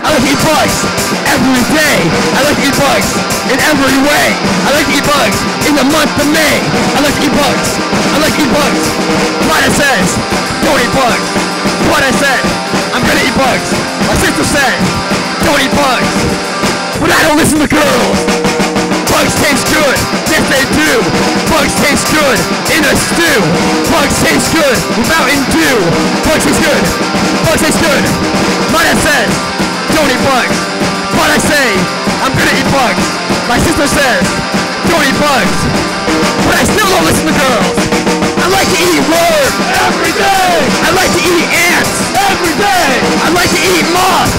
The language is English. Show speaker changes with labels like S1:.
S1: I like to eat bugs every day. I like to eat bugs in every way. I like to eat bugs in the month of May. I like to eat bugs. I like to eat bugs. I says, don't eat bugs. What I said, I'm gonna eat bugs. My sister said, don't eat bugs. But I don't listen to girls. Bugs taste good. Yes, they do. Bugs taste good in a stew. Bugs taste good with Mountain Dew. Bugs taste good. what I say. I'm gonna eat bugs. My sister says, don't eat bugs. But I still don't listen to girls. I like to eat worms. Every day. I like to eat ants. Every day. I like to eat moss.